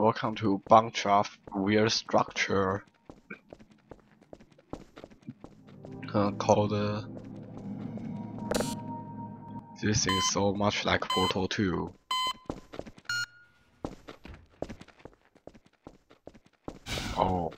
welcome to bunch of weird structure uh, called uh, this is so much like Portal 2. Oh.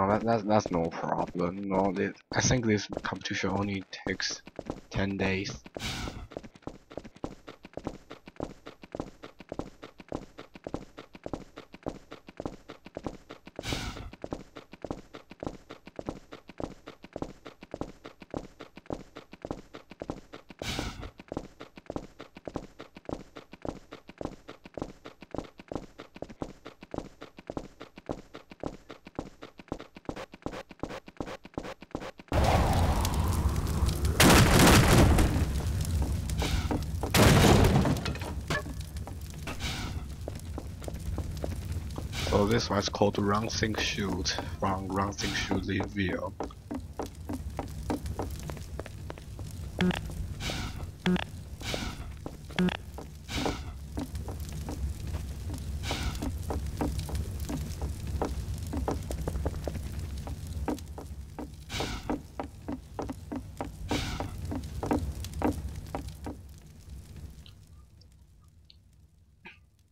Oh, that, that's that's no problem. No, it, I think this competition only takes ten days. So this one's called Run Think Shoot from Run Think Shoot Liveville.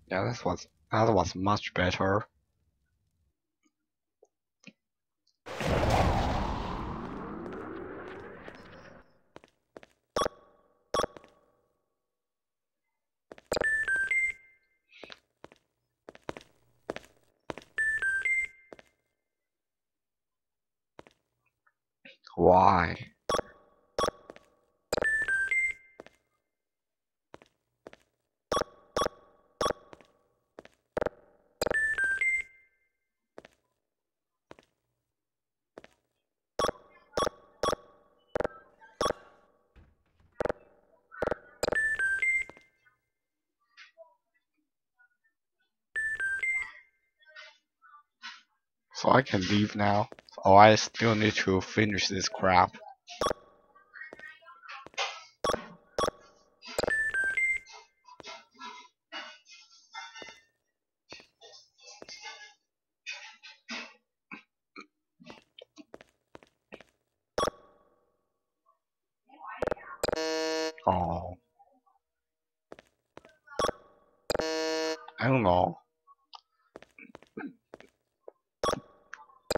Yeah, that was that was much better. So I can leave now. Oh, I still need to finish this crap.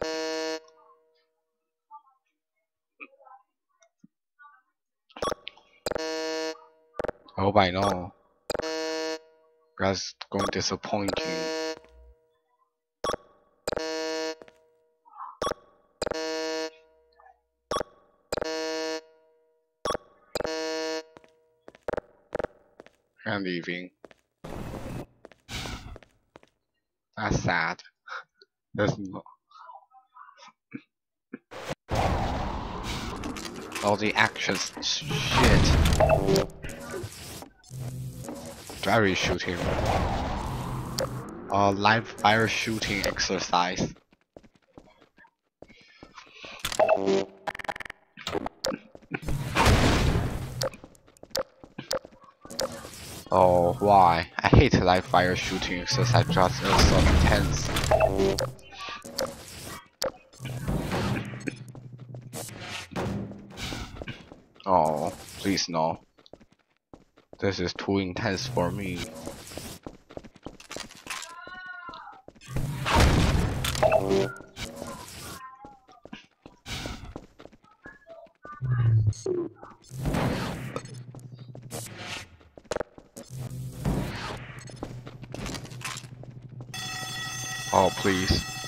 I hope I know. That's going to disappoint you. I'm leaving. That's sad. That's no. All the actions, shit. Very shooting. Uh, live fire shooting exercise. Oh, why? I hate live fire shooting exercise, just it's so intense. Please no. This is too intense for me. Oh, please.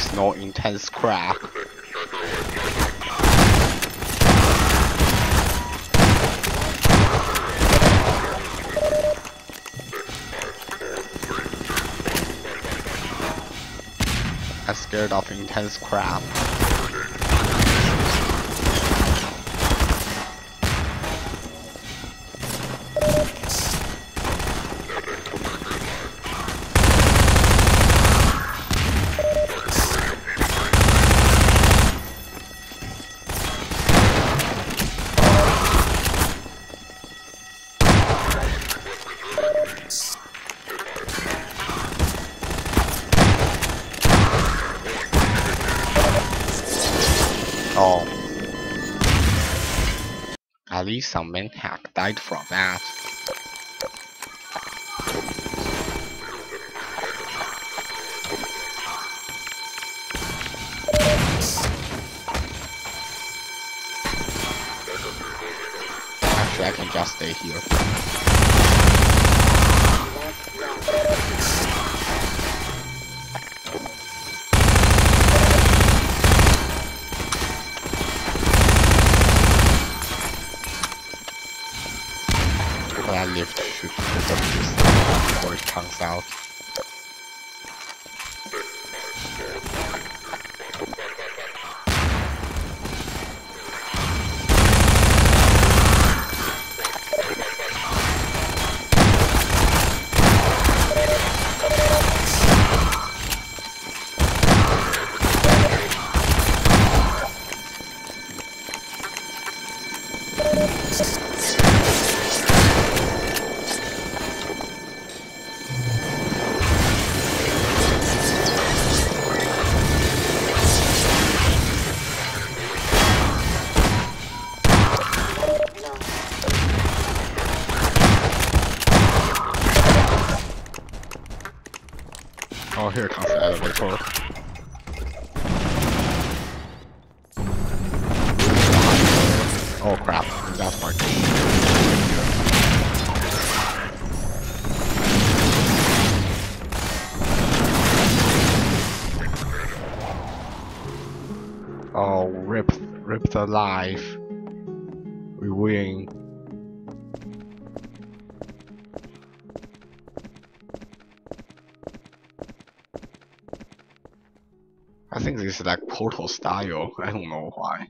Please no intense crack. I'm scared of intense crap. Some maniac died from that. Actually, I can just stay here. Before it out. That's my Oh, rip, ripped alive. We win. I think this is like Portal style. I don't know why.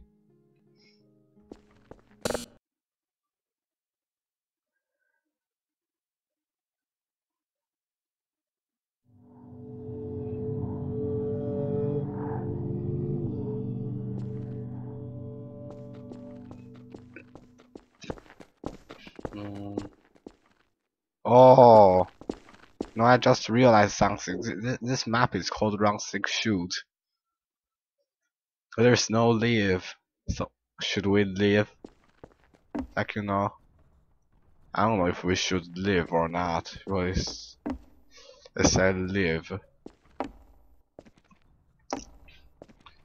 I just realized something. Th- th- This map is called Run Think Shoot. There's no live. So should we live? Like you know, I don't know if we should live or not. But it's it said live.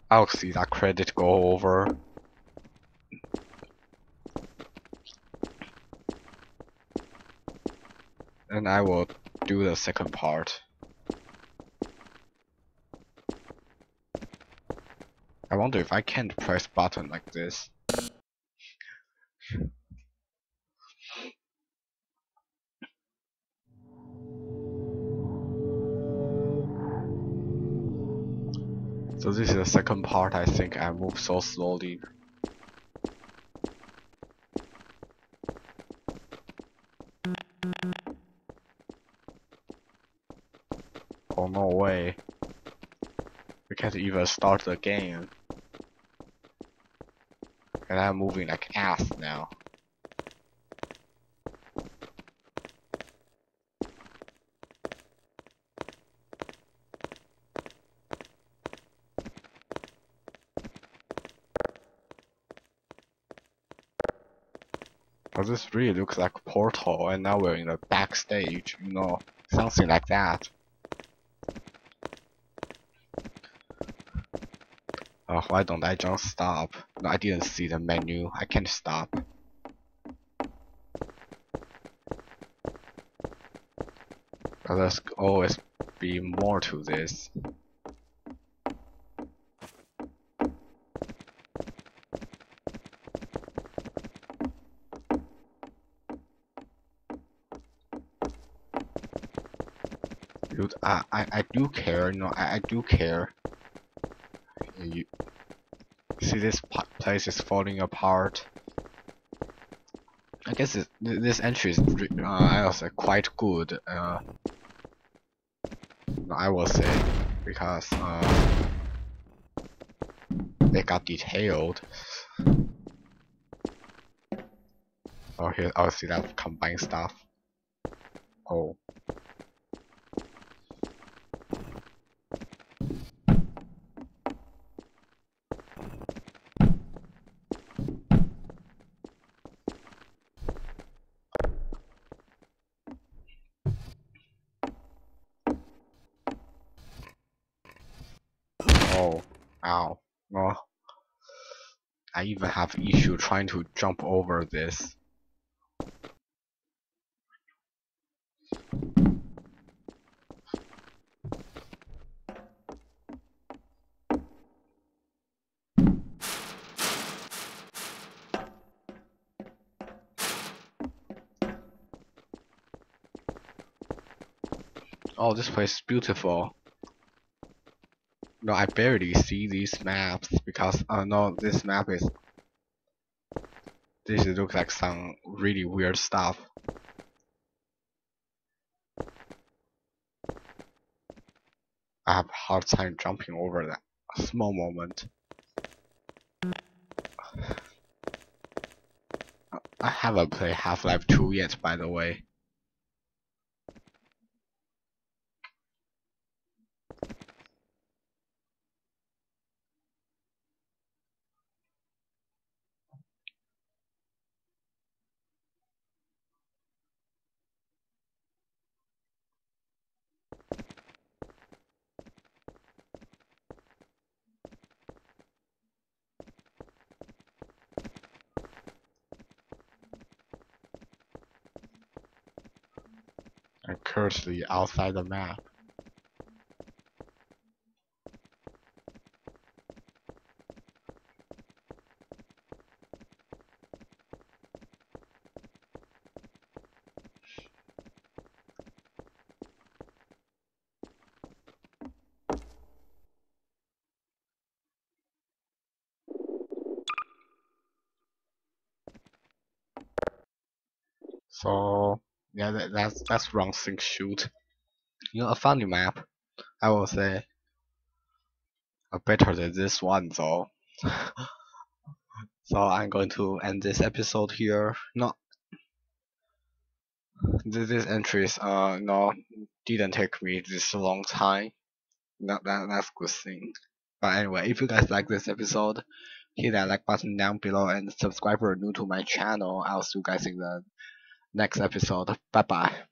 I'll see that credit go over. And I will do the second part. I wonder if I can't press button like this. So this is the second part, I think I move so slowly. Oh no way. We can't even start the game. And I'm moving like ass now. But this really looks like a Portal and now we're in the backstage, you know, something like that. Oh, why don't I just stop? No, I didn't see the menu. I can't stop. But there's always be more to this. Dude, I, I, I do care, no, I, I do care. See this place is falling apart. I guess this, this entry is, uh, I uh, quite good, uh, I will say, because, uh, they got detailed. Oh, here, I'll see that combined stuff. Oh. Oh, ow. Oh. I even have issue trying to jump over this. Oh, this place is beautiful. No, I barely see these maps because, uh, no, this map is, this looks like some really weird stuff. I have a hard time jumping over that small moment. I haven't played Half-Life 2 yet, by the way. And currently outside the map. So yeah, that, that's that's Run Think Shoot. You know, a funny map, I will say. A better than this one though. so I'm going to end this episode here. Not this, this entries uh no didn't take me this long time. That, that that's good thing. But anyway, if you guys like this episode, hit that like button down below and subscribe if you're new to my channel. I'll see you guys in the next episode. Bye bye.